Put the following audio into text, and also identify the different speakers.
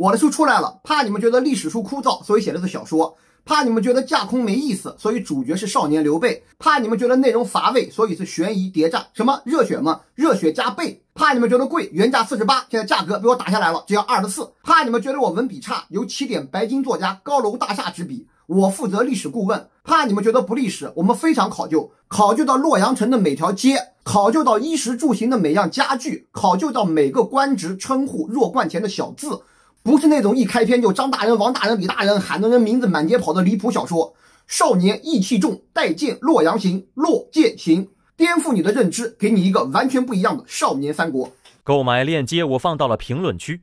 Speaker 1: 我的书出来了，怕你们觉得历史书枯燥，所以写的是小说；怕你们觉得架空没意思，所以主角是少年刘备；怕你们觉得内容乏味，所以是悬疑谍战。什么热血吗？热血加倍。怕你们觉得贵，原价四十八，现在价格被我打下来了，只要二十四。怕你们觉得我文笔差，由起点白金作家高楼大厦执笔，我负责历史顾问。怕你们觉得不历史，我们非常考究，考究到洛阳城的每条街，考究到衣食住行的每样家具，考究到每个官职称呼弱冠前的小字。不是那种一开篇就张大人、王大人、李大人喊的人名字满街跑的离谱小说。少年意气重，带剑洛阳行，落剑行，颠覆你的认知，给你一个完全不一样的少年三国。
Speaker 2: 购买链接我放到了评论区。